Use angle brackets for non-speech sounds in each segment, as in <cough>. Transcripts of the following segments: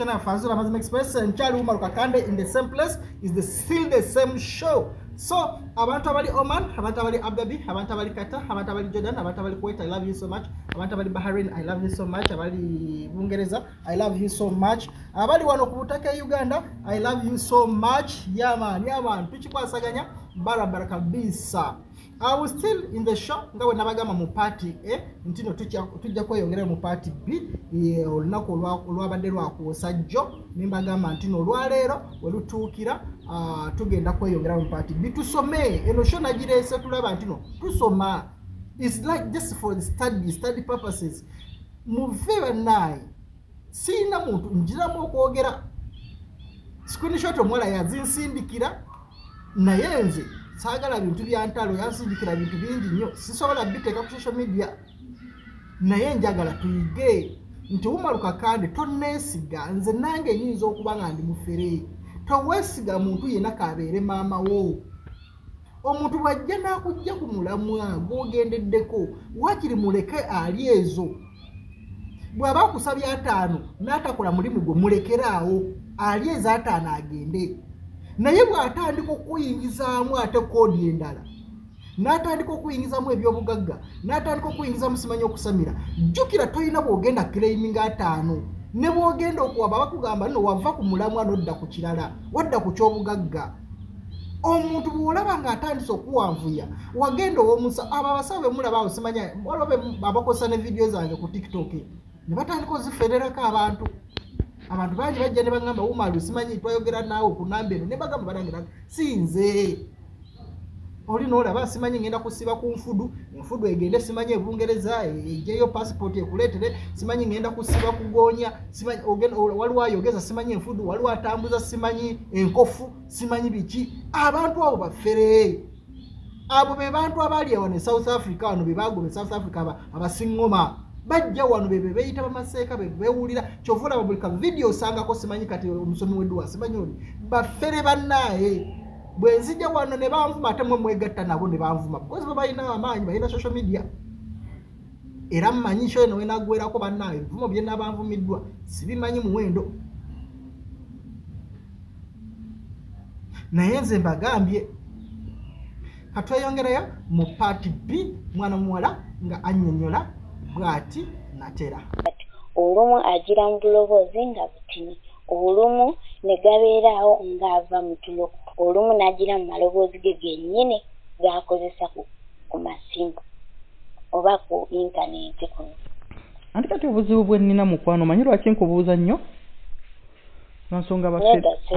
channel Fazula Mazim Express and Charlie Umar Kakande in the same place is the still the same show. So abantu abali Oman, abantu abali Abu Dhabi, abantu abali Qatar, abantu abali Jordan, abantu abali Kuwait, I love you so much. Abantu abali Bahrain, I love you so much. Abali Bungereza, I love you so much. Abali wano ku Uganda, I love you so much. Yeah man, yeah man. Tukikwasaganya barabara kabisa. I was still in the show nga bwe nabagamba mu party eh, nti no tujja kweyongera mu party b olunaku olwabadde lwakuwosa jjo nembagamba nti no olwaleero welutuukira uh, tugenda kweyongera mu party b tusome. Eno sho nagireese tulaba nti no tusoma. Its like just for the study study purposes. Muve bannaye siina muntu njiramu okwogera. Screenshot omuwala yazinsindikira naye nze saagala bintu byantalo yansindikira bintu bingi nnyo. Sisobola biteeka ku social media. Naye njagala tuyige nti wumaluka kandi toneesiga nze nange nyinza okuba nga ndi mufere toweesiga muntu yenna kabeere maama wo. Omuntu bwajja n'akujja ku mulamwa gw'ogendeddeko wakiri muleke ali ezo? Bw'aba akusabya ataano n'atakola mulimu gwe mulekeraawo ali ezo ataano agende naye bw'atandika okuyingizaamu ate koodi endala n'atandika okuyingizaamu ebyobugagga n'atandika okuyingizamu simanyi okusamira jjukira tolina bw'ogenda kireiminga ataano. Ne bw'ogenda okuwaba bakugamba nno wava ku mulamwa n'odda ku kirala wadda ku kyobugagga. Omuntu bw'olaba ng'atandise okuwanvuya wagenda ow'omusa abo abasawo bemulaba awo simanya waliwo abakozesa ne vidiyo zange ku tiktok ne batandika ozifererako abantu abantu bangi bajja ne bagamba umalu simanyi twayogera naawe ku namba eno ne bagamba banange si nze. Oli noolaba simanyi ngenda kusiba ku nfudu enfudu egende simanyi ebungereza ejeyo passport ekuleetere simanyi ngenda kusiba kugonya waliwo ayogeza simanyi enfudu waliwo atambuza simanyi enkofu simanyi biki? Abantu abo baffere abo be bantu abali awo ne south africa wano be bagobe south africa abasiŋŋoma bajja wano bebe beyita bamaseeka be bewulira. Kyova olaba buli kavidiyo osangako simanyi kati omusomi wedduwa simanyi oli baffere bannaaye bwe nzija wano ne banvuma ate mwe mwegatta nabo ne banvuma because bo balina amaanyi balina social media. Era mmanyi kyo eno wenagwerako bannaaye ebivumo byena banvumiddwa sibimanyi muwendo. Naye nze mbagambye katweyongerayo mu paati b mwana muwala nga annyonnyola bw'ati natera. Olumu agira mu buloboozi nga butini olumu ne gabeeraawo ng'ava mu tulo olumu n'agira mu maloboozi ge gennyini g'akozesa ku masimu oba ku intaneti kuno. Anti kati obuzibu bwe nnina mukwano manyi lwaki nkubuuza nnyo? Lwansonga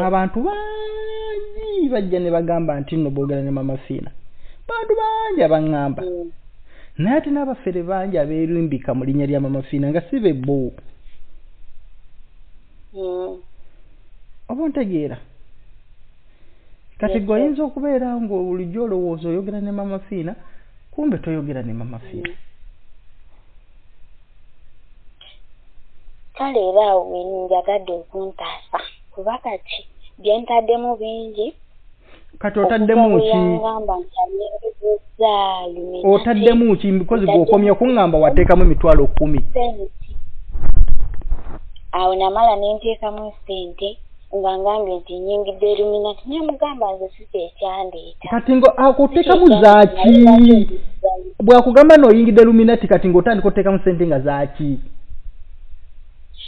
abantu bangi bajja ne bagamba nti nno boogera ne mamafiina bantu bangi abaŋŋamba. Mm. Naye ate n'abafere bangi abeerimbika mu linnya lya mamafiina nga si bebbo mm. oba ontegeera? Kati gwe oyinza okubeera nga bulijjo olowooza oyogera ne mamafiina kumbe toyogera ne mamafiina mm. kale era awo wenjagadde okuntaasa. Kuba kati byentaddemu bingi kati otaddemu ki? Otaddemu ki? Bikozi gweokomye kuŋŋamba wateekamu emitwalo kumi. Awo namala nenteekamu sente nga ngambye nti nyingidde eruminati nemugamba nze si kyekyandeeta kati ngo akuteekamu zaaki bwakugamba nooyingidde eruminati kati ngaotandika oteekamu sente nga zaaki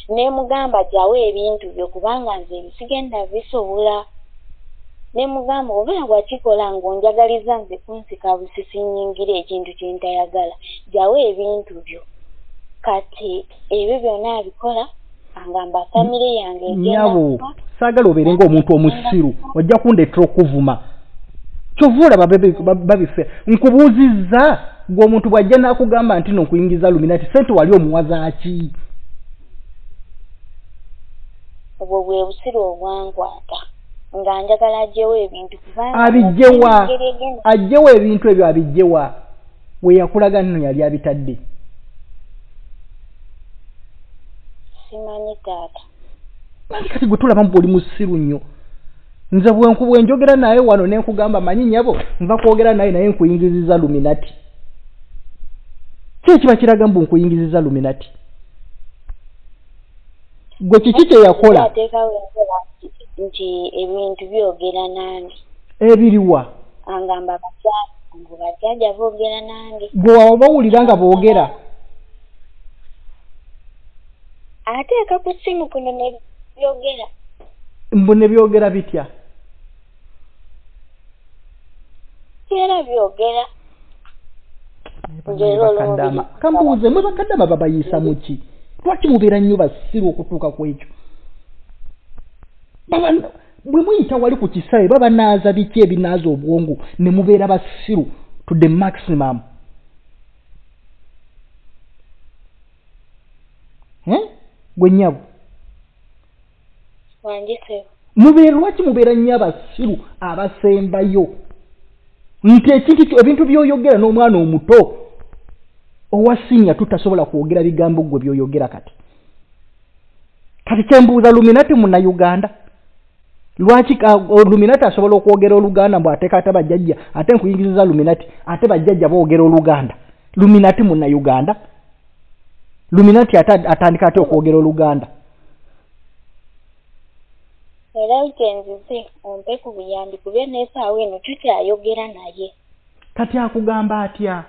nemugamba jawo ebintu byo kubanga nze bisigenda bisobola nemugamba oba bwakikola ngaonjagaliza nze kunsika busisi nyingira ekintu kyentayagala jawo ebintu byo. Kati ebyo byonna abikola angamba famire yange nyabo saagala obeere ngaomuntu omusiru ojja kundeetera okuvuma. Kyova olaba babifera nkubuuzizza gwe omuntu bw'ajja n'akugamba nti nonkuyingiza luminati sente wali omuwazaaki obwo bwe busiru obwankwata nga njagala ajjewo ebintu abijjewa ajjewo ebintu ebyo abijjewa we yakulaga nno yali abitadde. Simanyi taata. Kati gwe tulabamu buli musiru nnyo. Nze bwenkuba enjogera naye wano nenkugamba manyi nyabo nva kwogera naye naye nkuyingiriza luminati ki ekiba kiraga mbu nkuyingiriza luminati gwe kiki kyeyakola ateekawo enkola nti ebintu byogera nange. Ebiriwa. Angamba bakyala ngu bajjajja boogera nange. Gwe waba bawulira nga boogera? Ateeka ku ssimu kuno ne byogera. Mbu ne byogera bitya? Era byogera. Kambuuze mwe bakadama babayisa muki lwaki mubeera nnyo basiru okutuuka ku ekyo bwe muyita wali ku kisawe babanaaza biki ebinaaza obwongo? Ne mubeera basiru to the maximum. Gwe nnyabo. Mubeera lwaki mubeera nnyo abasiru abasembayo? Nti ekintu ebintu byoyogera n'omwana omuto owa sinya tutasobola kwogera bigambo gwe byoyogera kati. Kati kyembuuza luminati munauganda lwaki luminati asobola okwogera oluganda mbw ateeka ate bajjajja ate nkuyingiriza luminati ate bajjajja boogera oluganda? Luminati munauganda luminati atandika ate okwogera oluganda? Era nkenzize ompe ku buyambi kubye nesaawa eno tukyayogera naye. Kati akugamba atya?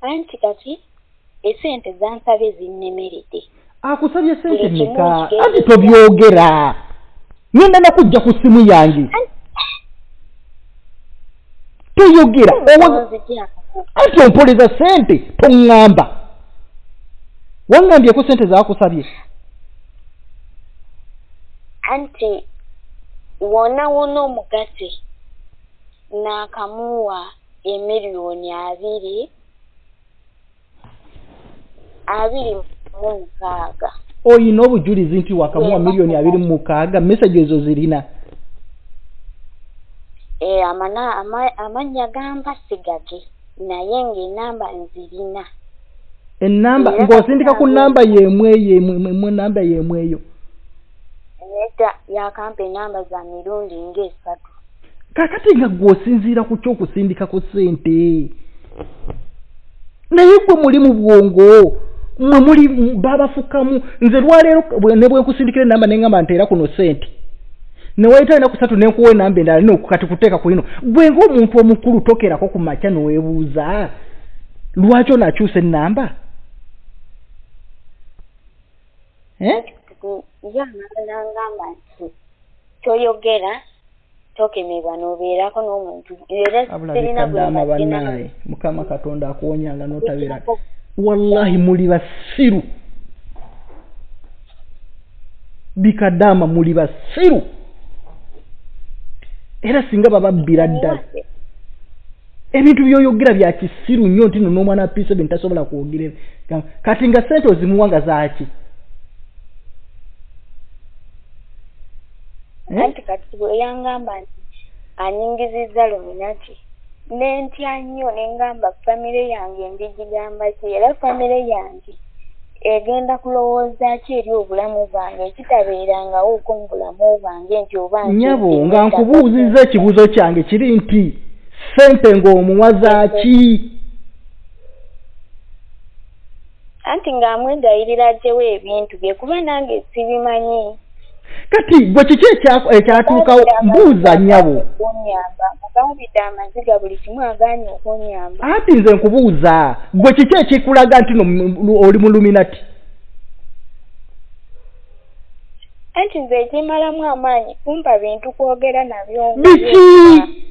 Anti kati esente zansabye zinnemeredde akusabye sente meka. anti tobyogera ngenda nakujja ku simu yange. Toyogera. Anti ompoleza sente toŋŋamba. Waŋŋambyeko sente zakusabye anti wona wona omugate n'akamuwa emiliyoni abiri abiri oyina obujulizi nti wakamuwa miliyoni abiri mu mukaaga mesaje ezo zirina? E, amana amannya gamba sigage naye ng'enamba nzirina. Enamba ng'osindika ku namba yemweyo mu namba yemweyo nedda yakampa enamba za mirundi ng'esatu. Kakati nga gweosinziira ku kyokusindikako sente naye gwe muli mu bwongo mwe muli babafukamu. Nze lwaleero ne bwenkusindikira enamba neŋamba nteera kuno sente newayita lina kusatu nenkuwa enamba endala lina kati kuteeka ku lino gwe ngaomuntu omukulu tokerako ku makya neweebuuza lwaki onakyusa enamba yanagamba nti toyogera tokemebwa nobeerako n'omuntu. Erabulabikaddaama bannaaye mukama katonda akuwonyanga notabeera wallahi muli basiru bikaddaama muli basiru era singa bababbira ddala. Ebintu byoyogera bya kisiru nnyo nti no n'omwana wa piisa bye ntasobola kwogera. Kati nga sente ozimuwa nga zaaki anti kati bwe yangamba nti anyingizizza luminati nentya nnyo nengamba famire yange ndigigamba ki era famire yange egenda kulowooza ki eri obulamu bwange? Ekitabeerangawooko mu bulamu bwange nti oba nyabo nga nkubuuzizza ekibuuzo kyange kiri nti sente ng'omuwa zaaki anti ng'amwegayirira gyewo ebintu bye kuba nange sibimanyi kati gwe kiki ekyatuukawo mbuuza nyabo mugawubidde amaziga buli kimu agaanye okunyamba. Anti nze nkubuuza gwe kiki ekikulaga nti oli mu luminati anti nze ekimalamu amaanyi kumpa bintu kwogera nabyo biki?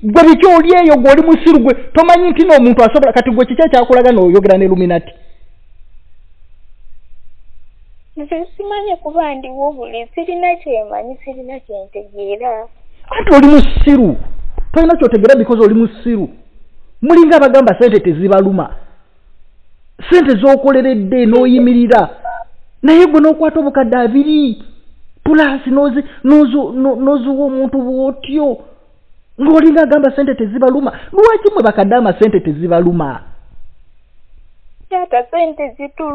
Gwe biki oli eyo gwe oli musiru gwe? Tomanyi nti n'omuntu asobola kati gwe kiki ekyakulaga n'oyogera ne luminati nze simanyi kuba ndiwo buli sirina kyemanyi sirina kyentegeera. Anti oli musiru tolina kyotegeera bikozi oli musiru. Mulinga abagamba sente tezibaluma. Sente zokoleredde n'oyimirira. Naye gwe n'okwata obukadde abiri pulasi noziwa omuntu bwotyo. Ng'olinga agamba sente tezibaluma lwaki mwe bakadde ama sente tezibaluma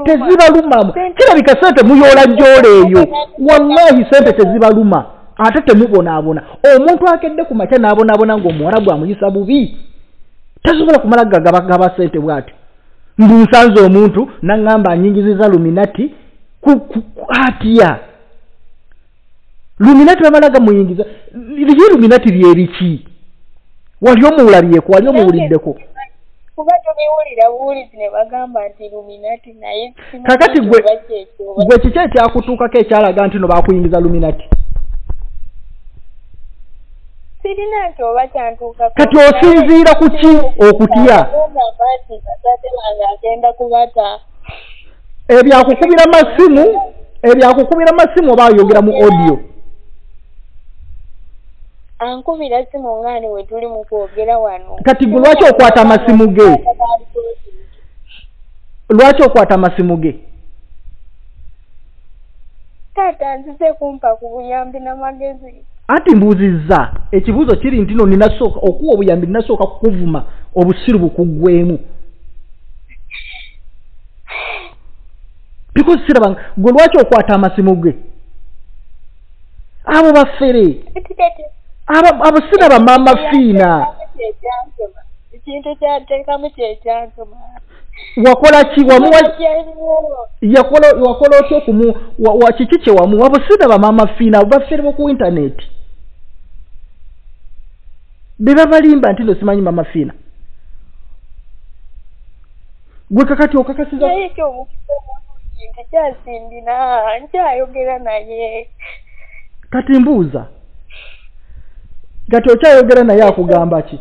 tezibaluma. Kirabika sente muyoola joola eyo. wallahi sente tezibaluma. Ate temubonaabona. Omuntu akedde ku makya n'abonaabona ng'omuwala gwamuyisa bubi. Tasobola kumala gagaba sente bw'atyo mbunsanze omuntu naŋŋamba anyingiziza luminati atya luminati bamala gamuyingiza. Liri luminati lyeriki wali omuwulalyeko wali omuwuliddeko kuba tobiwulira buwulizi ne bagamba nti luminati naye kakati gwe gwe kiki ekyakutuukako ekyalaga nti no bakuyingiza luminati sirina nti oba kyantuukako. Kati osinziira ku ki? Okutya? Nti batate bange agenda kubata. Ebyakukubira masimu ebyakukubira masimu oba ayogera mu audio ankubira simu ngaani we tuli mu kwogera wano? Kati gwe lwaki okwata amasimu ge? Lwaki okwata amasimu ge? Taata nzize kumpa ku buyambi n'amagezi anti mbuuzizza ekibuuzo kiri nti no ninasooka okuwa obuyambi ninasooka kukuvuma obusiru bukuggwemu because sirabanga gwe lwaki okwata amasimu ge? Abo baffere abo sina bamaama fiina ekintu kyateekamu kyekyansoma wakola ki? Wakola otya okumu wa kiki kye wamuwa abo sina bamaama fiina abo baffere boku intaneti be babalimba nti no simanyi maama fiina gwe kakati okakasiza naye kintu kyasimbina nkyayogera naye. Kati mbuuza kati okyayogera naye akugamba ki?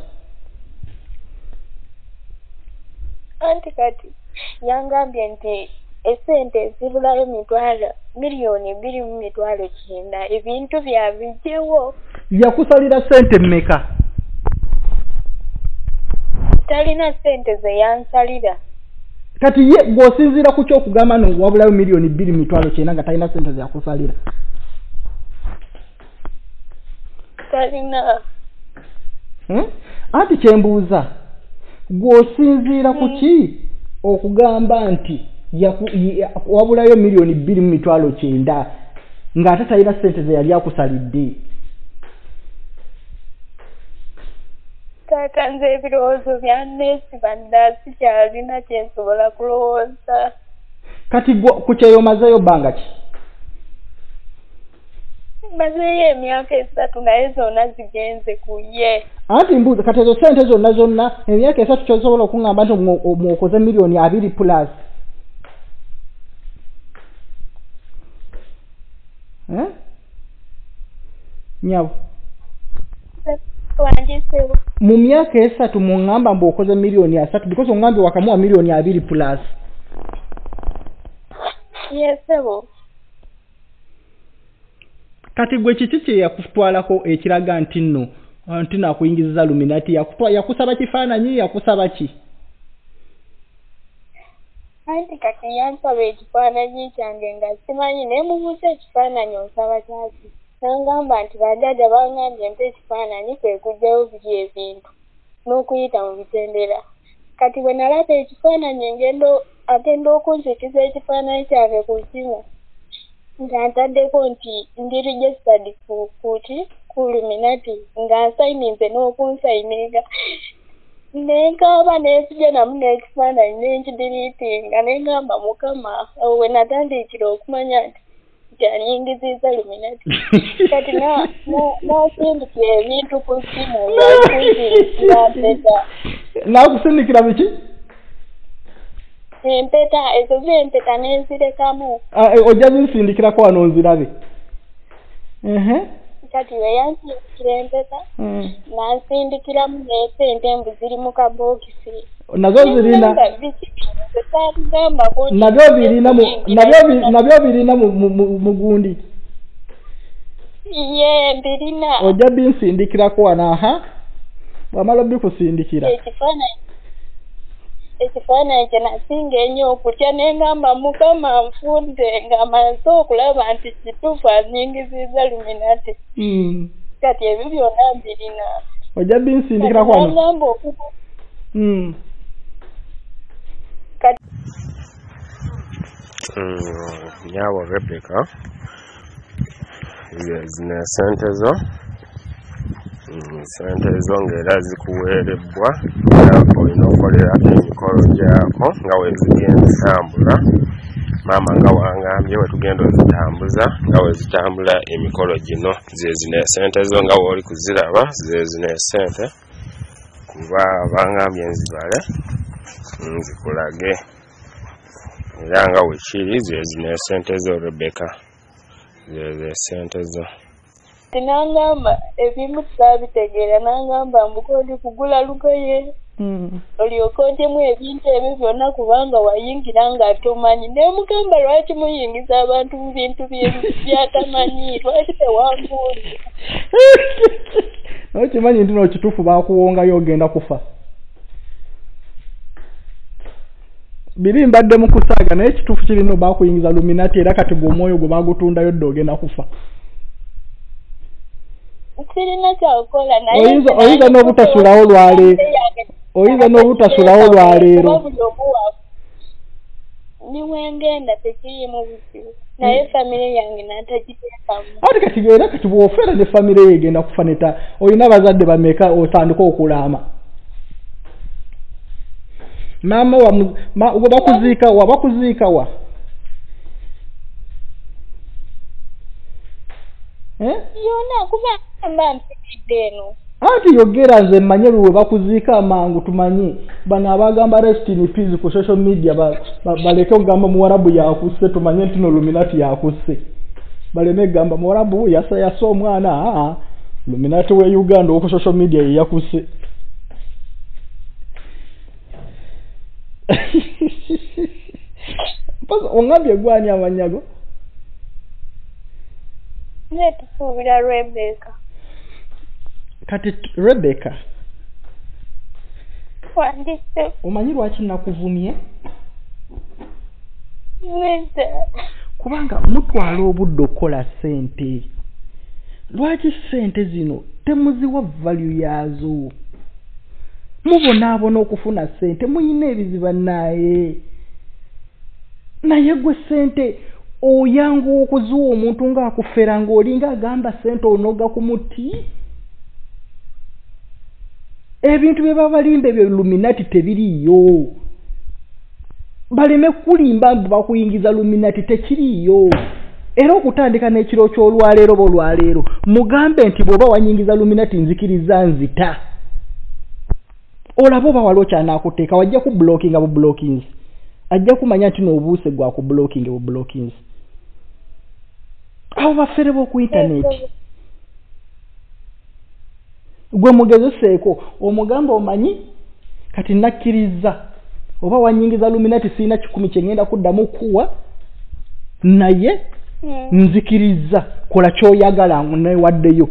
Anti kati yangambye nti esente ezibulayo mitwalo miliyoni bbiri mu mitwalo kyenda ebintu byabijjewo yakusalira sente mmeka? Talina sente ze yansalira. Kati ye gweosinziira ku kyokugamba no wabulayo miliyoni bbiri mu mitwalo kyenda nga talina sente zeyakusalira talina. Hmm? anti kyembuuza gweosinziira ku ki okugamba nti wabulayo miliyoni bbiri mu mitwalo kyenda ng'ate talina sente ze yali akusalidde? Taata nze ebirowoozo byanneesiba dda sikyalina kyensobola kulowooza. Kati ku kyeyo mazeeyo bbanga ki mazeeyo emyaka esatu naye zonna zigenze ku ye. Anti mbuuza kati ezo sente zonna zonna emyaka esatu kyosobola okuŋŋamba nti mwokoze miliyoni abiri plus. Nyabo wangisewo mu myaka esatu muŋŋamba mbu okoze miliyoni asatu because oŋŋambye wakamuwa miliyoni abiri plus. Yesebo kati gwe kiki kye yakutwalako ekiraga nti nno nti nakuyingiriza luminati yakusaba kifaananyi? Yakusaba ki? Anti kati yansaba ekifaananyi kyange nga simanyi naye mubuuza ekifaananyi onsaba kyaki? Nangamba nti bajjajja bangambye mpa ekifaananyi kwe kugjayo biri ebintu n'okuyita mu bitendera. Kati bwe nalaba ekifaananyi ngendo agenda okunzikiza ekifaananyi kyange ku simu nga ntaddeko nti ndi registered ku kuti ku luminati nga nsayininze n'okunsayininga nenkaaba neesija namu n'ekifaananyi nenkidiriitinga nengamba mukama awo we natandikira okumanya nti nti anyingiziza luminati kati nasindikira ebintu ku simu ngakunzinampeta nakusindikira biki empeta ezo zempeta nenzirekamu ojja zinsindikirako wano nzirabe kati we yansindikira empeta nansindikiramu nesente mbu ziri mu kabokisi nazo zirina nabyo birina nabyo birina mu gundi ye mbirina ojja binsindikirako wano aha wamala bikusindikira ekifaananyi ekifaananyi kye nasinga ennyo okutya nengamba mukama nfudde nga maze okulaba nti kituufu anyingiziza luminati kati ebyo byonna mbirina. Ojja binsindikirako wano nagamba okuba nyawo rebeka zino esente zo sente ezo ngaera zikuweerebbwa era olina okukolera emikolo gyako nga wezigenda entambula maama nga wangambye wetugenda ozitambuza nga wezitambula emikolo gino. Zezino esente zo nga wooli kuziraba zezino esente kuba bangambye nzibale nzikulage. Era nga wekiri zezino esente zo rebeka zezo esente zo tinangamba ebimu tusaabitegeera nangamba mbuka oli kugula lugoye. Mm. olyoke otyemu ebintu ebyo byonna kubanga wayingira nga tomanyi. Nemugamba lwaki muyingiza abantu mu bintu byatamanyi? <laughs> Lwaki tewambuuli <laughs> naye kimanyi nti no kituufu bakuwongayo ogenda kufa? Biri mbadde mu kusaaga naye ekituufu kirino bakuyingiza luminati era kati gwe omwoyo gwe bagutundayo dde ogenda kufa sirina kyakukola naye Oyinza- oyinza n'obutasulawo lwaleero. oyinza n'obutasulawo lwaleero wa- niwengenda tekirimu buzibu naye famire yange natagiteekamu ate kati era kati bw'ofeera ne famire ye egenda kufa neta olina abazadde bameka otandika okulaama? Maama wa ma- we bakuziika wa bakuziika wa yona kuba mba mpitidde eno. Anti yogera nze mmanye lwe bakuziika amangu tumanye bano abagamba restin peas ku social media ba- ba- baleke okugamba muwarabu yakusse tumanye nti no luminati yakusse. Baleme kugamba muwarabu yasa omwana aa luminati we uganda oku social media ye yakusse. <laughs> Mpaka ongambye gwani amanyago nze tusuubira rebeka kati rebecca? Wandise omanyi lwaki nakuvumye? Neza kubanga mutwala obudde okukola ssente. Lwaki ssente zino temuziwa value yaazo? Mubonaabona okufuna ssente muyina ebiziba naye naye gwe ssente oyanguwa okuziwa omuntu ng'akufera ng'olinga agamba ssente onoga ku muti? Ebintu bye babalimba ebyo luminati tebiriiyo. Baleme kulimba mbu bakuyingiza luminati tekiriiyo. Era okutandika n'ekiro ky'olwaleero bolwaleero mugambe nti bw'oba wanyingiza luminati nzikiriza nzita. Olaba oba wali okyanaakuteeka wajja ku blockinga bu blockings. Ajja kumanya nti n'obuuse gwa ku blocking bu blockings abo baffere b'oku intaneti gwe mugezeseeko omugamba omanyi? Kati nakkiriza. Oba wanyingiza luminati siina kikumi kyengenda kuddamu kuwa naye nzikiriza. Kola kyoyagala newaddeyo.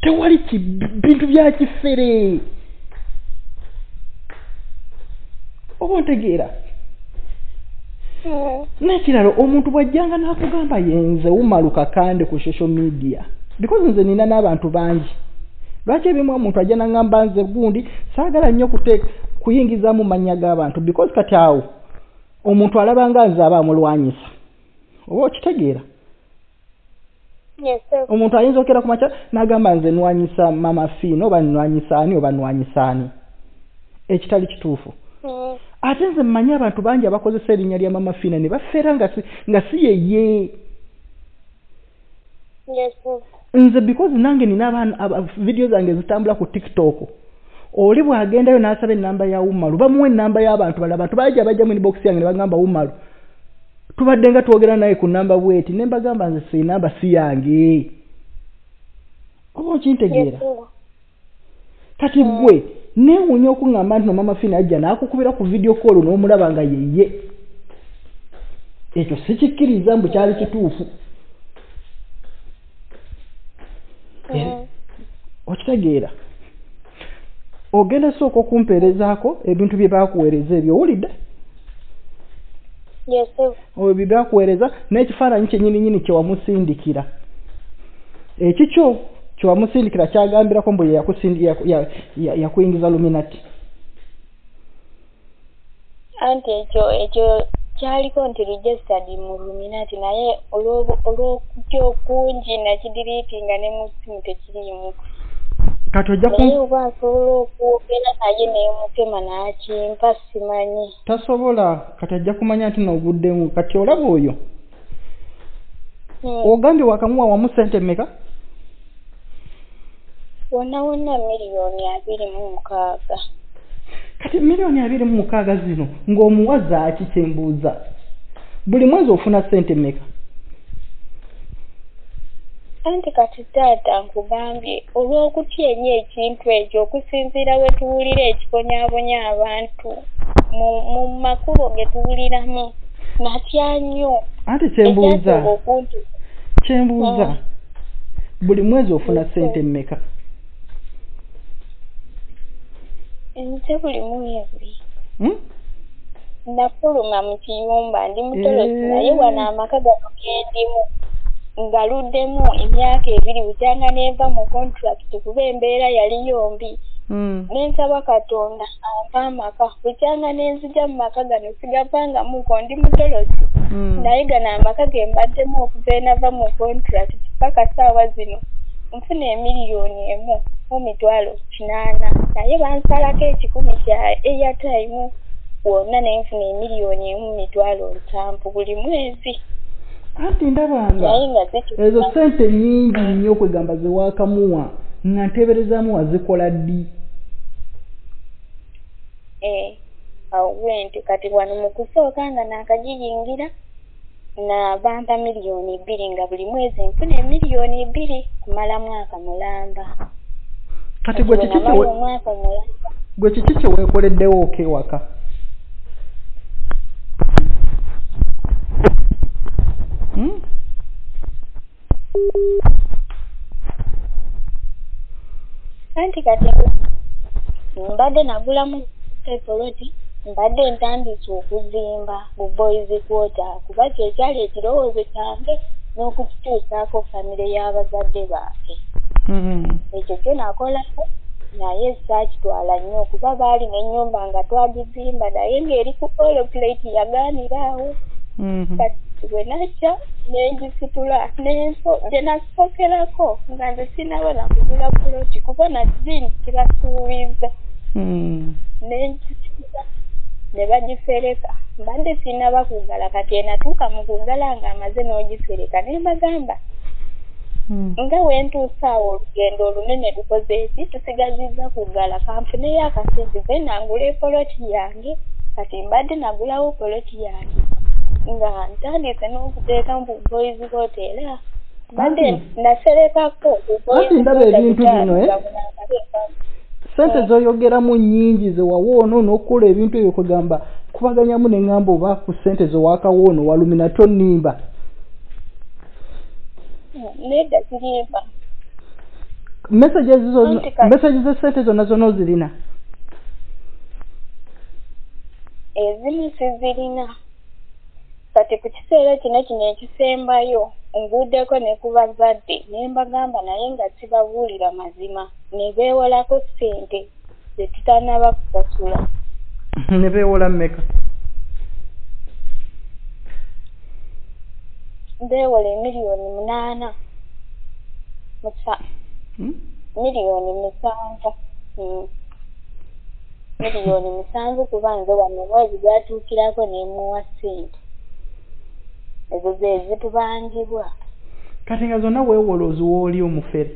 Tewali bintu bya kifere? Oba ontegeera n'ekirala omuntu bw'ajjanga n'akugamba yenze wumalu kakande ku social media. Because nze nina n'abantu bangi. Lwaki ebimu omuntu ajja naŋŋamba nze gundi saagala nnyo kute kuyingizamu mannya g'abantu? Because kati awo omuntu alaba nga nze aba amulwanyisa. Oba okitegeera? Yes omuntu ayinza okera ku makya n'agamba nze nwanyisa mama fiina oba nwanyisa ani oba nwanyisa ani? Ekitali kituufu. Mm. Ate nze mmanyi abantu bangi abakozesa erinnya lya mama fiina ne bafeera nga si, yeye nze because nange nina abaana aba- vidiyo zange zitambula ku tiktok. Oli bw'agendayo n'asaba ennamba ya wumalu bamuwa ennamba y'abantu balala abantu bajja bajja mu inbox yange ne bagamba wumalu tubadde nga twogera naye ku namba bweti ne mbagamba nze si namba si yange. Oba okintegeera? Kati gwe neewuunya okuŋŋamba nti no mama fiina ajja n'akukubira ku vidiyo koolo n'omulaba nga yeye ekyo sikikkiriza mbu kyali kituufu. Mm. okitegeera. Ogenda sooka okumpeerezaako ebintu bye baakuweereza ebyo owulidde? Obyo bye baakuweereza n'ekifaananyi kyennyininyini kyewamusindikira ekikyo kyewamusindikira kyagambirako mbu yakuyingiza luminati anti ekyo ekyo kyaliko nti registered mu luminati naye olw'okutya okungi nakidiriitinga ne mu simu tekiriimu. Kati ojja oba asobola okwogera naye neemutema n'akimpa simanyi. Tasobola. Kati ajja kumanya nti nooguddemu kati olaba oyo? Hmm. ogambye wakamuwa wamu sente mmeka wonna wonna miliyoni abiri mu mukaaga. Kati miliyoni abiri mu mukaaga zino ng'omuwazi aki kyembuuza buli mwezi ofuna sente mmeka? Anti kati taata nkugambye olw'okutya ennyo ekintu ekyo okusinziira we tuwulira ekibonyaabonya abantu mu makubo ge tuwuliramu natya nnyo. Anti kyembuuza? Kyembuuza? Mm. buli mwezi ofuna sente mmeka nze buli mwezi Hmm? nafuluma mu kiyumba ndi mutolosi naye wano amaka gano gendimu. Ngaluddemu emyaka ebiri bukyanga nenva mu contract kuba embeera yali yombi. Mm. nensaba katonda ampa amaka. Bukyanga nenzija mu maka gano sigavangamuko ndi mutolosi. Naye gano amaka ge mbaddemu okuva enava mu contract paka saawa zino. Nfuna emiliyoni emu mu mitwalo kinaana. Naye bansalako ekikumi kya airtime wonna ne nfuna emiliyoni emu mu mitwalo nsanvu buli mwezi. Anti ndabanga ezo sente nyingi nnyo okwegamba zewakamuwa nga nteeberezaamu wazikola ddi? Eh, awo bwenti kati wano mu kusooka nga naakagiyingira na bampa miliyoni bbiri nga buli mwezi nfuna emiliyoni bbiri kumala mwaka mulamba kati gwe kiki gwe kiki kyeweekoleddewo okewaka Hmm? anti kati mbadde nagulamu epoloti mbadde ntandise okuzimba bu boys quarter kuba kyekyali ekirowoozo kyange n'okukikyusaako famire y'abazadde Mm. Ekyo kyo nakolako naye saakitwala nnyo kuba baali n'ennyumba nga twagizimba naye ng'eri ku oloplate yagaaniraawo Mhm. kati bwe najja nengisitula nenso gye nasookerako nga nze sinabona kugula puloti kuba nazini kibasuubiza Mm. nengisitula ne bagisereka mbadde sinaba kugala kati enatuuka mu kugala nga amaze n'ogisereka ne mbagamba. Nga wentuusa awo olugendo olunene lukoze eki tusigazizza kugala kanfuneyo akasente ze nangula epoloti yange kati mbadde nagulawo poloti yange. Nga ntandise n'okuteeka mu boys hotel. Mbadde naserekako Anti ndaba ebintu bino, eh? sente zoyogeramu nnyingi zewawoono n'okukola ebintu ebyo kwegamba kubaganyamu neŋŋamba oba ku sente zewakawoono walumina tonnimba nedda kirimba message ezizo Anti kati- message z'essente zonna zonna ozirina. Ezimu sizirina kati ku kiseera kino kino ekisembayo nguddeko ne ku bazadde ne mbagamba naye nga sibabuulira mazima ne beewolako ssente ze tutanaba kusasula. <laughs> Ne beewola mmeka beewola emiliyoni munaana. Musa. Hmm? miliyoni musanvu Mm. miliyoni musanvu kuba nze wano. Omwezi gwatuukirako ne muwa ssente. Ezo ze zitubangibwa kati nga zonna weewola oziwooli omufere.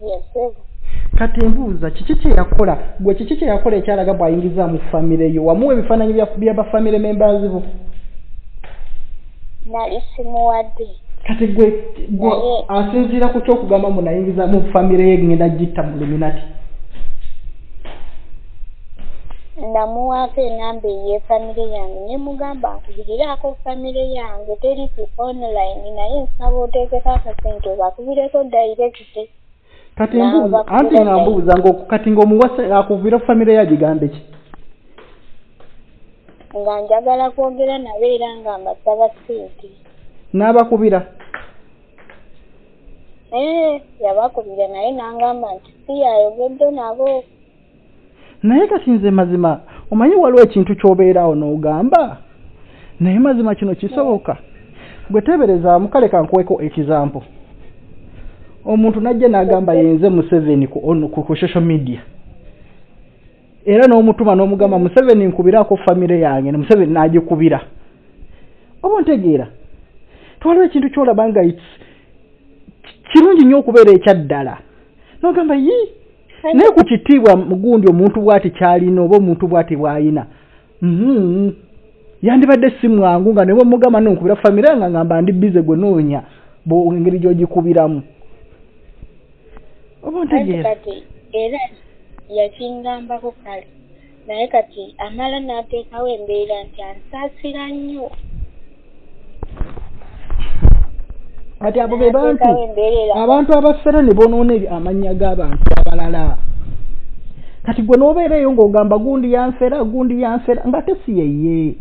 Yesebo kati embuuza kiki kye yakola gwe kiki kye yakola ekyalaga bw'ayingiza mu famire yo wamuwa ebifaananyi bya- bya bafamire members bo nali simuwadde kati gwe gwe asinziira ku kyokugamba munayingiza mu famire ye ngenda gitta mu luminati namuwaako enamba ey'efamire yange ne mugamba nkubiriraako famire yange teri ku online naye nsaba oteekeko akasente obakubireko dayirekite kati anti nga mbuuza kati ng'omuwase akuvira famire ye agigambe ki nga njagala kwogera nabo era nga mbasaba ssente. N'abakubira? Ee yabakubira naye n'angamba nti si yayogedde nabo. Naye kati nze mazima omanyi waliwo ekintu ky'obeeraawo n'ogamba? Naye mazima kino kisoboka. Gwe teebereza mukale kankuweko ekizampo omuntu najja n'agamba yenze museveni ku social media era n'omutuma n'omugamba museveni nkubiraako famire yange museveni n'agikubira. Oba ntegeera twaliwo ekintu kyolaba nga kirungi nnyo okubeera ekyaddala. Nogamba yi naye ku kitiibwa mugundi omuntu bwati kyalina oba omuntu bwati bwayina mhm. yandibadde si mwangu nga nebwe mugamba nonkubira famire yange ngamba ndi bize gwe noonya engeri gyogikubiramu. Oba ntegeera era yakingambako kale. Naye kati amala n'ateekawo embeera nti ansaasira nnyo. Kati abo be bantu abantu abafera ne bonoona amannya g'abantu abalala. Kati gwe n'obeera eyo ng'ogamba gundi yanfera gundi yanfera nga tesi yeye.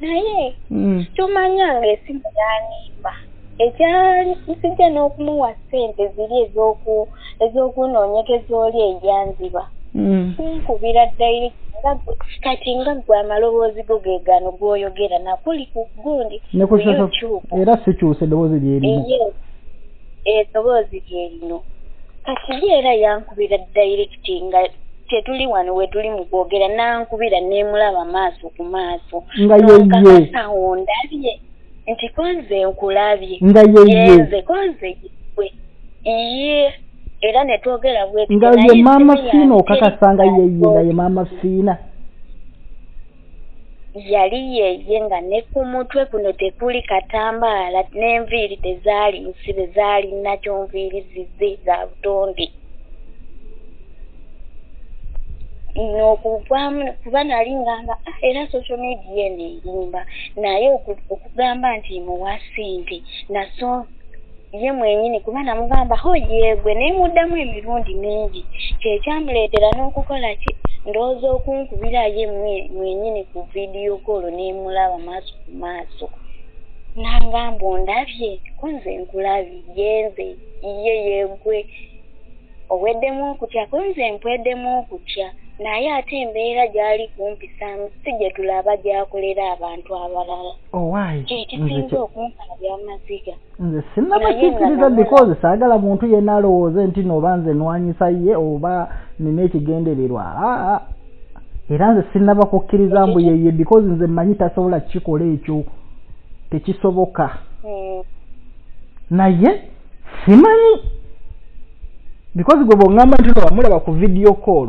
Naye hmm. tumanya ng'esimu yanimba ekyansijja n'okumuwa ssente ziri ez'okunoonyekeza oli eyanziba. Hmm. kunkubira direct kati nga gwe amaloboozi go ge gano g'oyogera nakuli ku gundi era sikyuse eddoboozi lyerimu eddoboozi lyerino kati ye era yankubira direct nga tetuli wano wetuli mu kwogera nankubira nemulaba maaso ku maaso. Nga yeye ndabye nti konze nkulabye. Nga yenze konze gwe. Iye era netwogera bweti nga ye maama fiina okakasanga yeye nga ye maama fiina yali yeye nga ne ku mutwe kuno tekuli katambaala n'enviiri tezaali nsibe zaali nakyo nviiri zize za butonde n'okuvaamu kuba nali ngamba ah, era social media eno erimba naye okugamba nti muwa ssente naso ye mwenyini kuba namugamba ho yeegwe nemuddamu emirundi mingi. Kyekyamuleetera n'okukola ki? Ndowooza okunkubira ye mwenyini ku vidiyo kolo nemulaba maaso ku maaso. Nangamba ondabye? Kunze nkulabi? Yenze ye yeegwe. Oweddemu okutya? Kunze mpweddemu okutya naye ate embeera gy'ali kumpisamu si gye tulaba gy'akolera abantu abalala kyekisinza okunkala byamaziga nze sinnabakikkiriza because saagala muntu yenna alowooze nti nooba nze nwanyisa ye oba nina ekigendererwa aa era nze sinnabakukkiriza mbu yeye because nze mmanyi tasobola kukikola ekyo tekisoboka hmm. naye simanyi because gwe bweŋŋamba nti no bamulaba ku vidiyo call.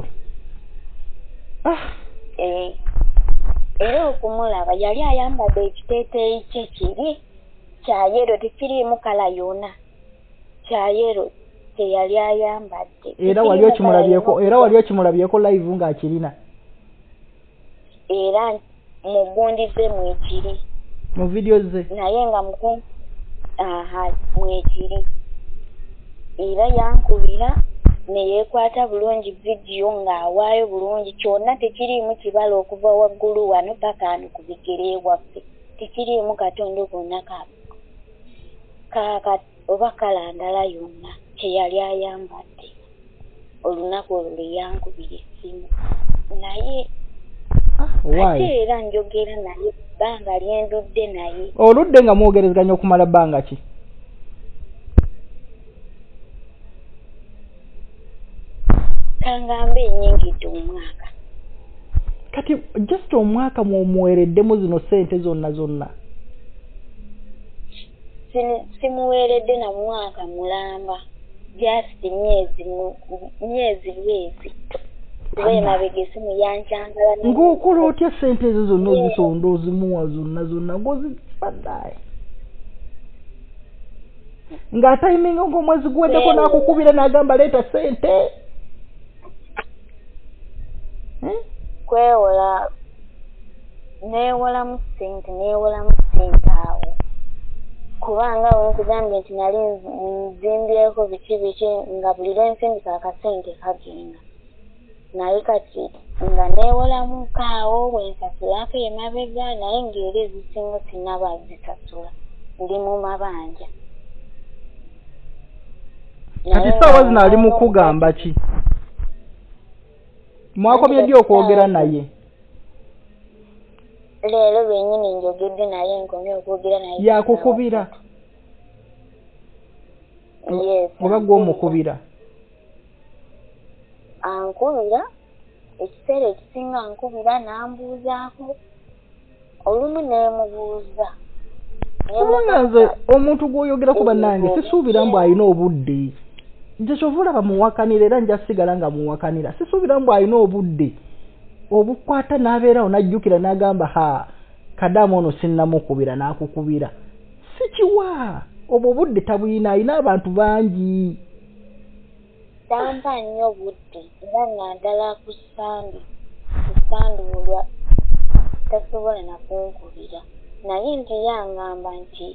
Era okumulaba yali ayambadde ekiteeteeyi kye kiri kyayero tekiriimu kala yonna. Kyayero teyali ayambadde. Era wali okimulabyeko era wali okimulabyeko live ng'akirina era mu gundi ze mwekiri mu vidiyo ze. Naye nga muku aha mwekiri era yankubira neyeekwata bulungi vidiyo ng'awaayo bulungi kyonna tekiriimu kibala okuva waggulu wano paka ano ku bigere waffe tekiriimu katondo konna kaka oba kala ndala yonna kyeyali ayambadde. Olunaku olwo lweyankubira essimu. Naye ah, ate era njogera naye bbanga lyendudde naye. Oludde nga mwogerezganya okumala bbanga ki kangambe enyingidde omwaka. Kati just omwaka mwomwereddemu zino sente zonna zonna. Simuweeredde na mwaka mulamba. Just myezi myezi lwezi. Kuba emabega esimu yankyangala ng'okola otya sente ezo zonna ozisonda ozimuwa zonna zonna ng'ozibaddaye ng'atayiminga ng'omwezi guweddeko n'akukubira n'agamba leeta sente kwewola neewolamu ssente neewolamu ssente awo. Kubanga wenkugambye nti nali nzimbyeko biki biki nga buli lwensindika akasente kagenda. Naye kati nga neewolamu kaawo bwensasulako emabega naye ngaeri ezisinga sinaba zisasula ndi mu mabanja. Kati saawa zino ali mukugamba ki mwakomye ddi okwogera naye? Leero lwenyini njogedde naye nkomye okwogera naye yakukubira oba gwomukubira ankubira. ekiseera ekisinga nkubira n'ambuuzaako. Olumu neemubuuza. Kubanga nze omuntu gw'oyogerako bannange sisuubira mbu alina obudde nze kyova olaba muwakanira era nja sigala nga muwakanira sisuubira mbu alina obudde obukwata n'abeerawo n'ajjukira n'agamba ha kadamu ono sinnamukubira n'akukubira. Sikiwa obwo obudde tabuyina alina abantu bangi. Tampa nnyo budde era naddala ku sandi ku sandulwa tasobola nakunkubira naye nti yangamba nti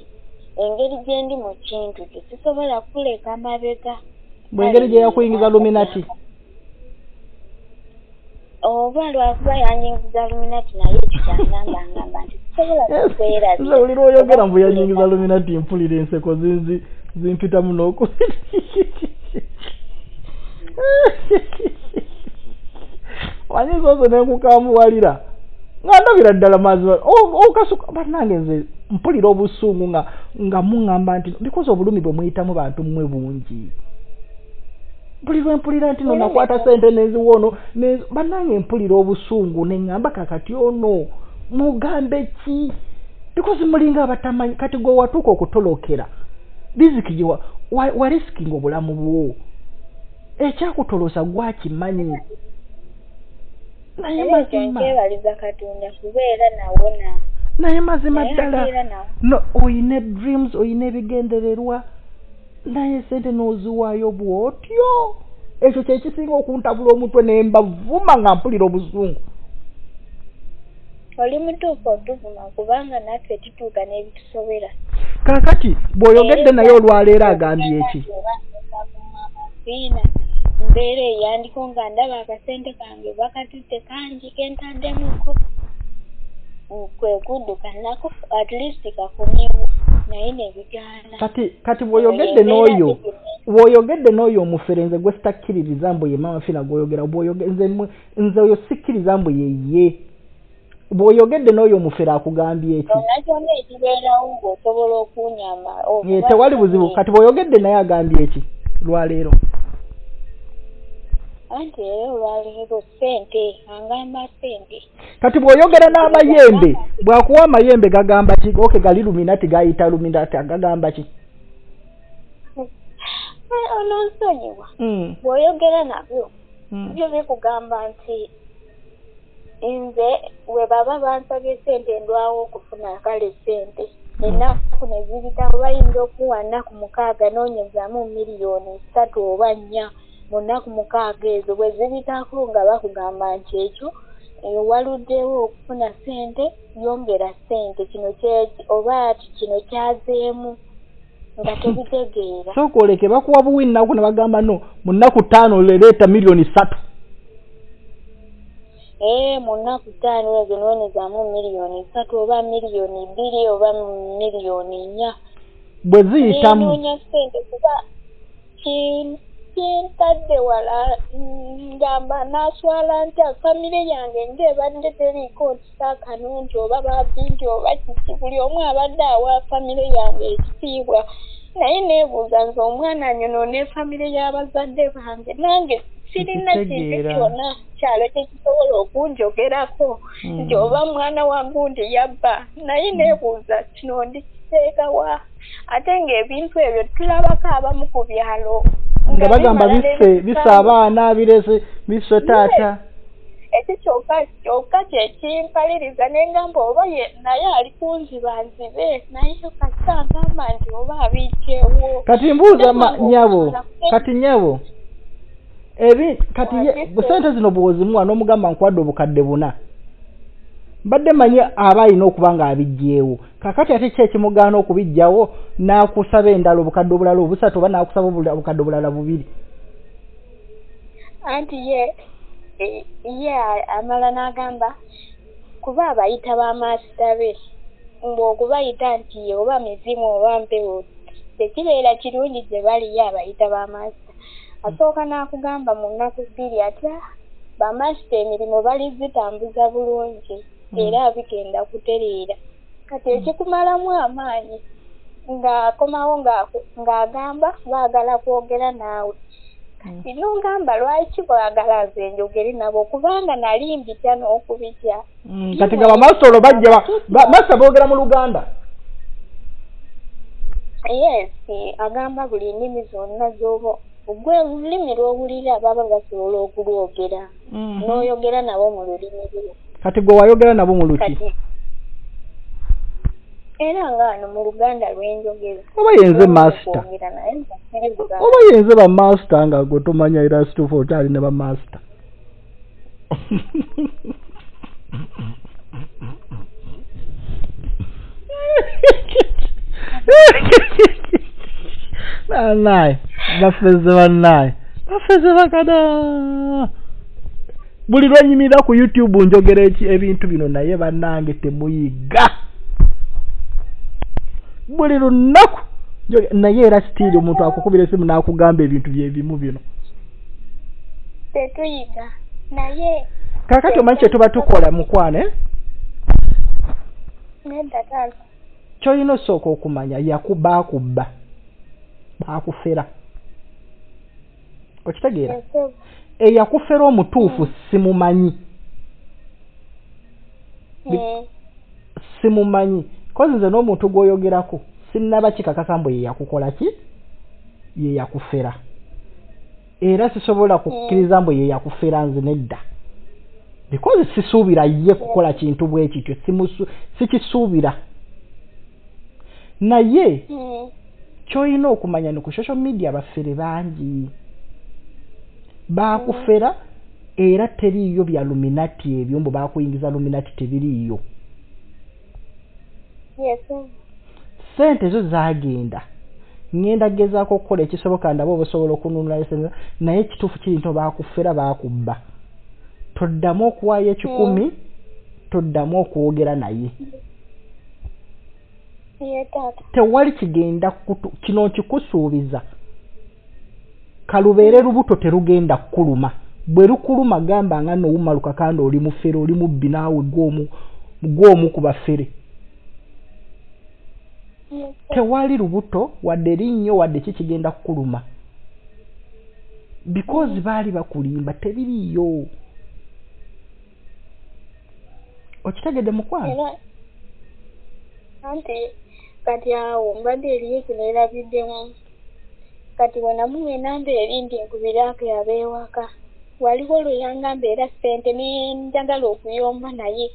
engeri gye ndi mu kintu kyo sisobola kuleka mabega bwengeri gye yakuyingiza luminati oba lwakuba yanyingiza luminati naye ekyo kyangamba ngamba nti kukwerabira olira oyogera mbu yanyingiza luminati mpulira enseko zinzi zimpitamu n'oku <laughs> wanyinza ozo nenkukamuwalira nga ndabira ddala mazima okasuka. Bannange nze mpulira obusungu nga nga muŋŋamba nti bikozi obulumi bwe muyitamu bantu mmwe bungi lwe mpulira nti no nakwata sente nenziwa ono bannange mpulira obusungu neŋŋamba kakati ono mugambe ki? Bikozi mulinga abatamanyi kati gwe watuuka okutolokera riziki gye warisikinga obulamu bwo. Ekyakutolosa gwakimanyi naye mazima. nkyebaliza katonda kubeera nawona naye mazima ddala. no oyina dreams oyina ebigendererwa naye sente n'oziwaayo bw'otyo. Ekyo kyekisinga okuntabula omutwe nemba vuma nga mpulira obusungu oli mutuufu otuvuma kubanga naffe tutuuka n'ebitusobera kaakati bw'oyogedde naye olwaleero agambye eki mbeera eyandiko nga ndaba akasente kange bakatutte kangi kentaddemuko kwe kudduka nako at least nebigaana kati kati bw'oyogedde n'oyo bw'oyogedde n'oyo omufere nze gwe sitakkiririza mbu ye mama fina gw'oyogera nze oyo sikkiriza mbu yeye bw'oyogedde n'oyo omufere akugambye eki kyonna kyonna ekibeerawo ng'osobola okunyama tewali buzibu. Kati bw'oyogedde naye agambye eki lwaleero anti era olwaleero ssente angamba ssente. Kati bw'oyogera n'amayembe bw'akuwa amayembe gagamba ki? Oke gali luminati gayita luminati gagamba ki? Ononsonyiwa bw'oyogera nabyo byo bikugamba nti nze we baba bansabye sente ndwawo okufuna kale sente ennaku ne zibitawo bayinza okuwa nnaku mukaaga noonyezaamu miliyoni ssatu oba nnya mu nnaku mukaaga ezo bwe zibitako nga bakugamba nti ekyo waluddewo okufuna ssente yongera ssente. Kino oba ti kino kyazeemu nga tobitegeera. Sooka oleke bakuwa buwi nnaku ne bagamba no mu nnaku ttaano lereeta miliyoni ssatu. Ee mu nnaku ttaano ezo noonyezaamu miliyoni ssatu oba miliyoni bbiri oba miliyoni nnya. Bwe ziyitamu. Noonya ssente kuba kintadde wala ngamba naswala ntya famire yange ngaebadde teriiko ntisaakano nti oba babbi nti oba kiki buli omu abadde awa famire yange ekitiibwa naye neebuuza nze omwana nyonoona efamire y'abazadde bange. Nange sirina kintu kyonna kyalo kyekisobola okunjogerako nti oba mwana wangu nti yabba naye neebuuza kino ndikiteekawa ate ng'ebintu ebyo tulabako abamu ku byalo nga bagamba bisse bisse abaana birese bisse taata. ekyo kyokka kyokka kyekimpaliriza nengamba oba naye ali kunziba nzibe naye kati agamba nti oba abiikyewo kati mbuuza nyabo kati nyabo ebi kati sente zino bwozimuwa n'omugamba nkwadde obukadde buna mbadde manyi aba alina okuba nga abijjeewo kakati ate ki ekimugaana okubijjawo n'akusaba endala obukadde obulala obusatu oba n'akusaba obukadde obulala bubiri. Anti ye ye amala n'agamba kuba abayita bamaasita be ng'okubayita nti oba mizimu oba mpewo tekibeera kirungi gye baliyo abayita bamaasita asooka n'akugamba mu nnaku bbiri atya bamasita emirimu bali zitambuza bulungi era bigenda kutereera. Kati ekikumalamu amaanyi ng'akomawo ng'agamba baagala kwogera naawe. Kati nongamba lwaki baagala nze njogere nabo? Kubanga nali mbitya n'okubitya kati nga bamasolo bajja masa boogera mu luganda? Yes agamba buli nnimi zonna zoba ogwe olulimi lw'owulira baba basobola okulwogera n'oyogera nabo mu lulimi lulo kati gwe wayogera nabo mu luki? Era ngaano mu luganda lwenjogera oba yenze master. oba yenze bamaster nga gwe tomanya era situfa okyali ne bamaster banaye <laughs> bafeze banaye bafeze bakada buli lwenyimirira ku youtube njogera ebintu bino naye bannange temuyiga. Buli lunaku naye era sitiiri omuntu akukubira esimu n'akugamba ebintu byebimu bino. Tetuyiga. Naye kakati omanyi kyetuba tukola mukwane kyolina osooka okumanya yakuba akubba bakufera okitegeera eyakufera omutuufu simumanyi. Simumanyi. Kozi nze n'omuntu gw'oyogerako sinnaba kikakasa mbu yeyakukola ki? Yeyakufera era sisobola kukkiriza mbu yeyakufera nze nedda. Because sisuubira ye kukola kintu bwe kityo sikisuubira. Naye kyolina okumanya ni ku social media bafere bangi bakufera era teriiyo bya luminati ebyo mbu bakuyingiza luminati tebiriiyo. Sente zo zagenda ngenda gezaako okukola ekisoboka ndaba obasobola okununula lisensa naye ekituufu kiri nti bakufera bakubba toddamu okuwaayo ekikumi toddamu okwogera naye. Tewali kigenda kino nkikusuubiza kalubeere lubuto terugenda kukuluma. Bwe lukuluma gamba nga nowuma lukakanda oli mufere oli mubbi naawe gwomu ku bafere. Tewali lubuto wadde erinnyo wadde ki kigenda kukuluma? Because baali bakulimba tebiriiyo. Okitegedde mukwano? Anti kati awo mbadde eriyo kineerabiddemu kati wenamuwa enamba eri nti nkubiraako yabeewaka waliwo lweyangamba era ssente nenjagala okuyomba naye.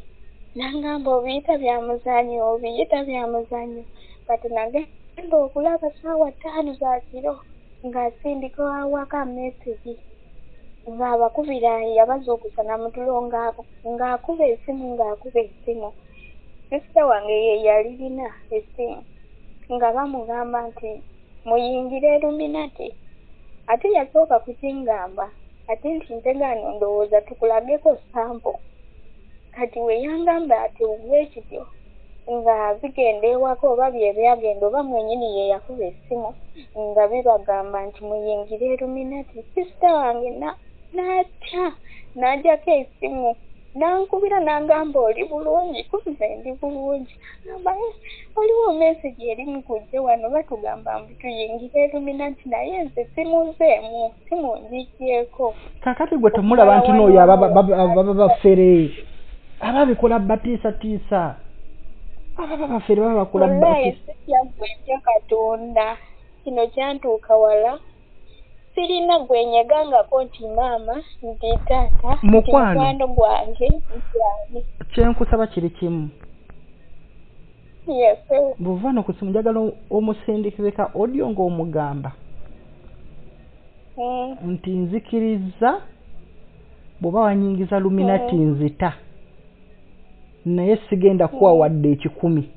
Nangamba obiyita byamuzanyo obiyita byamuzanyo kati nagenda okulaba saawa ttaano za kiro ng'asindika wawaka mesegi ng'abakubira yabazuukusa namutulo ng'akuba esimu ng'akuba esimu sisita wange ye yalirina esimu nga bamugamba nti muyingire eruminati ate yasooka kukingamba ate nti ntegano ndowooza tukulageko sampo. Kati weyangamba ati obwekityo nga bigenda ewaka oba byebyagenda oba mwenyini ye yakuba essimu nga bibagamba nti muyingire eruminati sisita wange n'atya n'ajjako essimu nankubira nangamba oli bulungi kuze ndi bulungi. Amba waliwo mesegi eri mukujje wano batugamba mbu tuyingire eruminati naye nze simuzeemu simunjikyeko kakati gwe temulaba nti nooyo ababa bafere ababikola batiisatiisa. Ababa bafere baba bakola katonda. Kino kyantuuka wala sirina gwenyegangako nti maama nti taata mukwano? gwange ntyani kyenkusaba kiri kimu. Yes bwova no ku simu njagala omusindikize ka audio ng'omugamba. Nti nzikiriza bw'oba wanyingiza luminati nzita naye sigenda kuwa wadde ekikumi.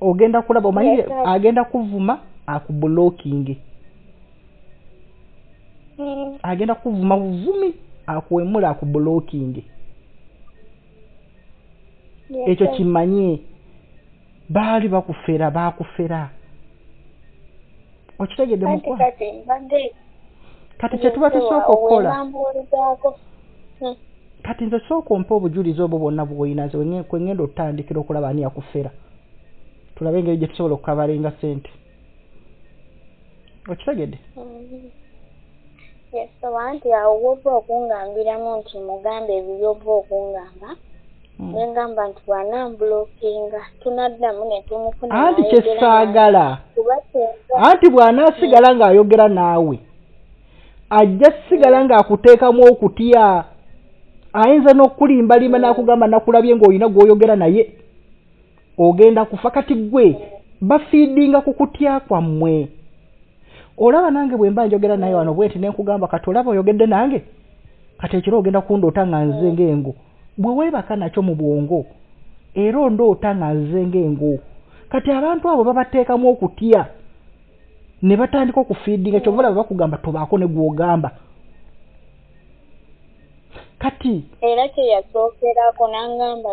Ogenda kulaba omanyire agenda kuvuma akubulokinge agenda kuvuma buvumi akuwemula akubulokinge ekyo kimanye? Baali bakufera bakufera okitegedde mukwa kati kyetuba tusooka okukola? kati nze sooka ompa obujulizi obwo bwonna bwoyina nze kwengenda otandikira okulaba ani yakufera tulabe engeri gye tusobola okukabalinga sente okitegedde Mm. yes oba nti awo woba okungambiramu nti mugambe ebibi oba okungamba nengamba nti bwanambulokinga tunaddamu ne tumufuna anti kyesaagala anti bw'anaasigala ng'ayogera naawe ajja sigala ng'akuteekamu okutya ayinza n'okukulimbalimba n'akugamba nakulabye ng'olina gw'oyogera naye ogenda kufa kati gwe bafiidinga ku kutya kwammwe olaba nange bwe mba njogera naye wano bwe nti nenkugamba kati olaba oyogedde nange? Kati ekiro ogenda kundoota nga nze ng'engo. Bwe weebaka nakyo mu bwongo era ondoota nga nze ng'engo. Kati abantu abo babateekamu okutya ne batandika okufiidinga kyova olaba bakugamba tobaako ne gw'ogamba. Kati era kyeyasookerako n'angamba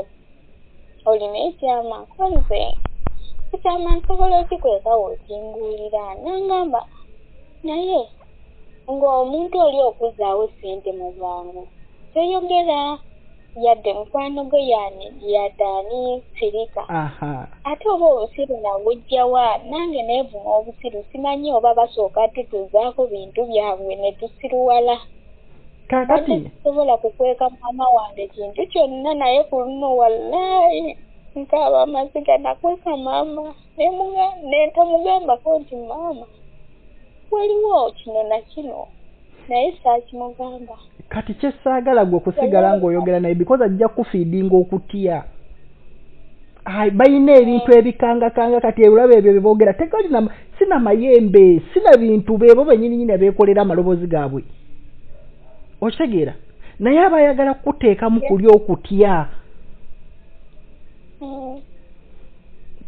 olina ekyama konze ekyama nsobola okikwekawo okinguulira n'angamba naye ng'omuntu oli okuzaawo sente mu bwangu toyogera yadde mukwano gwe yani yadde ani sirika. Ate oba obusiru nabugjawa nange neevuma obusiru simanyi oba basooka tutuzaako bintu byabwe ne tusiruwala kakati tusobola kukweka maama wange kintu kyonna naye ku luno wallaahi nkaaba amaziga nakweka maama Nemuga- ne ntamugambako nti maama waliwo kino na kino naye saakimugamba kati kyesaagala gwe okusigala ng'oyogera naye because ajja kufiidinga okutya Ai, balina ebintu ebikangakanga kati ebulaba ebyo bye boogera tekalina sina mayembe sina bintu beebo benyininyini abeekolera amaloboozi gaabwe. Okitegeera naye aba ayagala kukuteekamu kuli okutya Mm.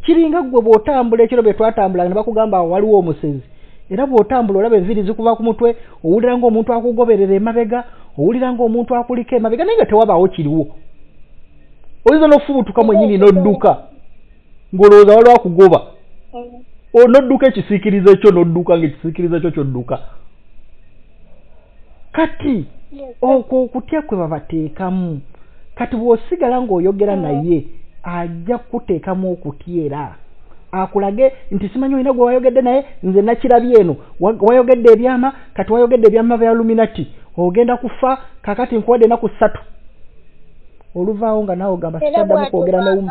kiringa ggwe bw'otambula ekiro bye twatambulanga ne bakugamba awo waliwo omusezi era bw'otambula olaba enviiri zikuva ku mutwe owulira ng'omuntu akugoberera emabega owulira ng'omuntu akuliko emabega naye nga tewabaawo kiriwo. Oyinza n'ofubutuka mwennyini n'odduka ng'olowooza waliwo akugoba? Mm. O, n'odduka ekisiikirizo kyo n'odduka ng'ekisiikirizo kyo kyodduka. Kati okwo okutya kwe babateekamu. Kati bw'osigala ng'oyogera naye ajja kukuteekamu okutya era akulage nti simanyi olina gwe wayogedde naye nze nakirabye eno. Wa- wayogedde ebyama kati wayogedde ebyama bya luminati ogenda kufa kakati nkuwadde enaku ssatu. Oluvaawo nga naawe ogamba era sikyaddamu kwogera newumu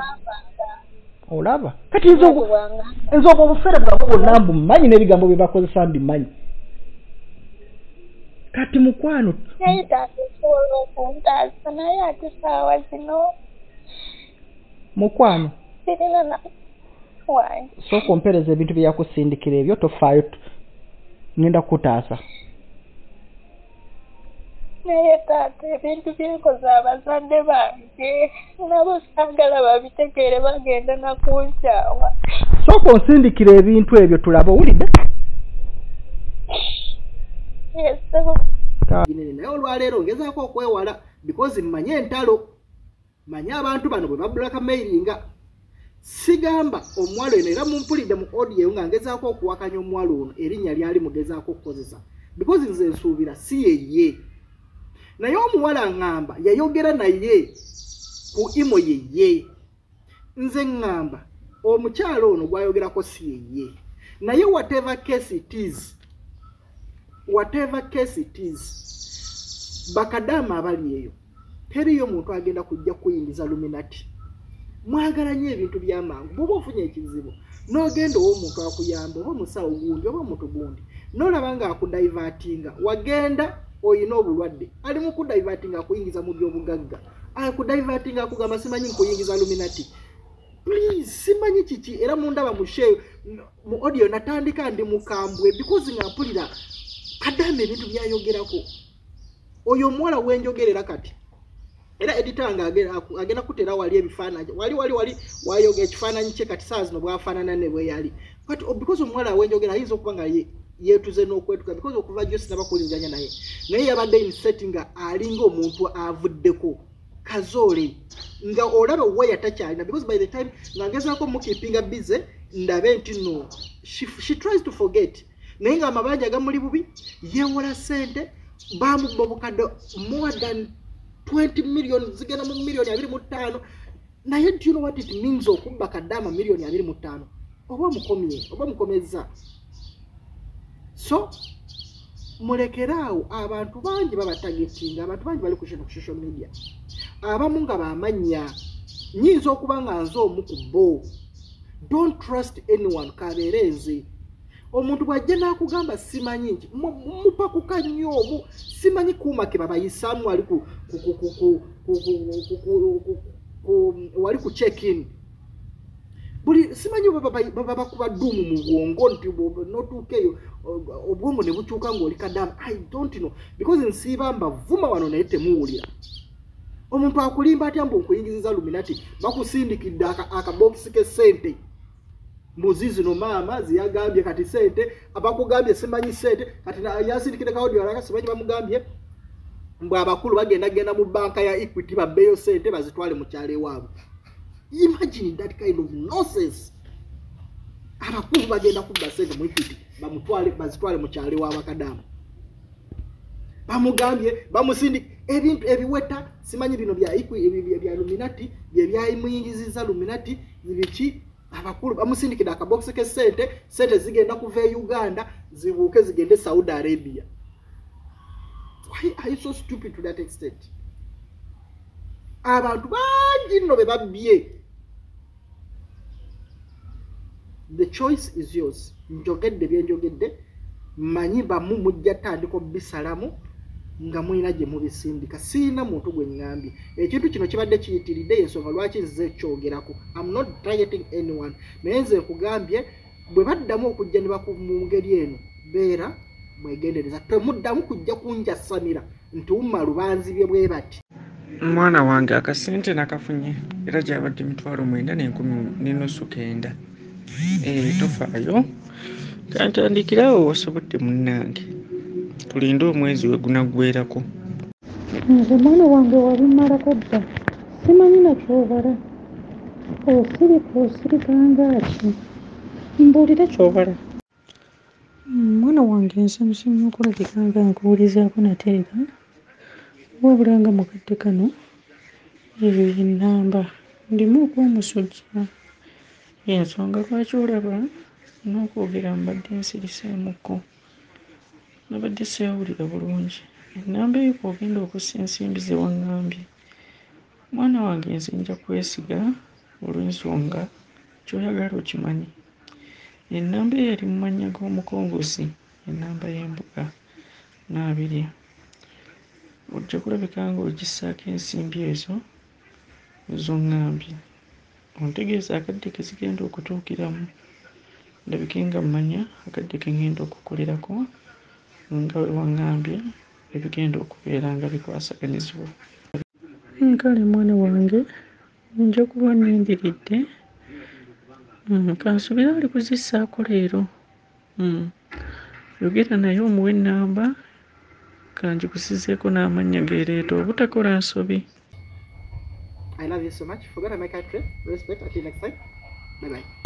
olaba. Kati nze obwo- obufere bwabwe bwonna mbumanyi n'ebigambo bye bakozesa mbimanyi. Kati mukwano naye taata osobola okuntaasa naye ate saawa zino mukwano. Sirina sooka ompereza ebintu bye yakusindikira ebyo tofaayo ngenda kukutaasa. Naye taata ebintu byekoze abazadde bange nabo saagala babitegeere bagenda nakunkyawa sooka onsindikira ebintu ebyo tulabe owulidde? Naye olwaleero ngezaako okwewala because mmanye entalo manye abantu bano bwe babulaka mairinga sigamba omuwala eno era mumpulidde mu audio nga ngezaako okuwakanya omuwala ono erinnya lyali mugezaako okukozesa. Because nze nsuubira si yeye. Naye omuwala ŋŋamba yayogera naye ku imo yeye. Nze ŋŋamba omukyala ono gwayogerako si yeye. Naye whatever case it is whatever case it is bakadaama abali eyo teriyo muntu agenda kujja kuyingiza luminati mwagala nnyo ebintu byamangu bwoba ofunye ekizibu n'ogenda ow'omuntu akuyamba oba omusawo gundi oba omuntu gundi n'olaba ng'akudaivatinga wagenda oyina obulwadde ali mu kudaivatinga akuyingiza mu byobugagga akudaivatinga akugamba simanyi nkuyingiza luminati please simanyi kiki? Era mundaba musheeyo mu audio natandika ndi mukambwe because nga mpulira kadaama ebintu byayogerako. Oyo omuwala wenjogerera kati era edita nga agenda kutera wali ebifaananyi. Wali wali wali wayoga ekifaananyi kye kati saa zino bwafaanana ne bwe yali. Kati o- because omuwala wenjogera ayinza okuba nga ye- yeetuze n'okwetuka because okuva gyo sinaba kuwulizanya naye. Naye yabadde inseti nga alinga omuntu avuddeko. Kazoole nga olaba waya takyalina because by the time nga ngezaako mukipinga bize ndabe nti no she, she tries to forget. Naye nga amabanja gamuli bubi yewola sente bamubba obukadde more than 20 million zigenda mu miliyoni abiri mu ttaano. Naye do you know what it means okubba kadaama miliyoni abiri mu ttaano? Oba omukomye oba omukomeza so mulekeraawo abantu bangi babatagetinga abantu bangi bali ku kino ku social media. Abamu nga bamannya nyinza okuba nga nze omu ku bo. Don't trust anyone kabeere nze omuntu bw'ajja n'akugamba simanyi nti mupakuka nnyo omu simanyi kuuma ke babayisaamu wali wali ku check in buli simanyi baba bakuba dduumu mu bwongo nti notuuka eyo obwongo ne bukyuka ng'oli kadamu i don't know because nsiiba mbavuma wano naye temuwulira omuntu akulimba atya mbu nkuyingiriza luminati bakusindikidde akabokisi k'essente mbuzi zino maama ziyagambye kati sente abakugambye simanyi sente. Kati yasindikire kawodi walaka simanyi bamugambye? Mbw abakulu bagenda genda mu banka ya equity babbeeyo sente bazitwale mu kyalo ewaabwe. Imagine that kind of nonsense. Abakulu bagenda kubba sente mu equity bamutwale bazitwale mu kyalo ewabakadamu bamugambye bamusindi ebintu ebiweta simanyi bino bya bya luminati byebyamuyingiziza luminati biki abakulu bamusindikidde akabokisi k'essente sente zigenda kuva e uganda zibuuke zigende saudi arabia. Why are you so stupid to that extent? Abantu bangi nno be babbye. The choice is yours. Njogedde byenjogedde manyi bamu mujja tandika obisalamu nga mulina gye mubisindika. Siina muntu gwe ŋŋambye ekintu kino kibadde kiyitiridde yensonga lwaki nze kyogerako? Am not targeting anyone. Naye nze nkugambye bwe baddamu okujja ne mu ngeri eno beera mwegendereza. Temuddamu kujja kunjasamira nti umma lubanzibye bwe bati. Omwana wange akasente nakafunye era gyabadde emitwalo mwenda nenkumi nenusu kenda. Tofaayo. Kantandikirawo wasobodde munnange tulinde omwezi we gunaggwerako. Nze mwana wange wabimalako dda. Simanyi nakyobala osirika osirikangaaki mbuulire kyobala. Mwana wange nsanyusimu okulabika nga nkuwulizaako nateeka wabula nga mukadde kano eyo yenamba ndimu okwomusujja ensonga lwaki olaba n'okwogera mbadde nsiriseemukko nabadde seewulira bulungi. Enamba eyo kwogenda okussa ensimbi ze waŋŋambye. Mwana wange nze nja kwesiga olw'ensonga kyoyagala okimanyi enamba eyali mu mannya g'omukongozi enamba y'embuga naabiri ojja kulabika nga ogissaako ensimbi ezo zoŋŋambye. Ontegeeza akadde ke zigenda okutuukiramu. Ndabike nga mmanya akadde ke ngenda okukolerako nga we waŋŋambye ebigenda okubeera nga bikwasaganyizibwa nkale mwana wange nja kuba nendiridde kansubire ali kuzissaako leero yogera naye omuwe ennamba kangikusizeeko n'amannya geereeta obutakola nsobi I love you so much. Forgot to make a trip. Respect. Until next time. Bye bye.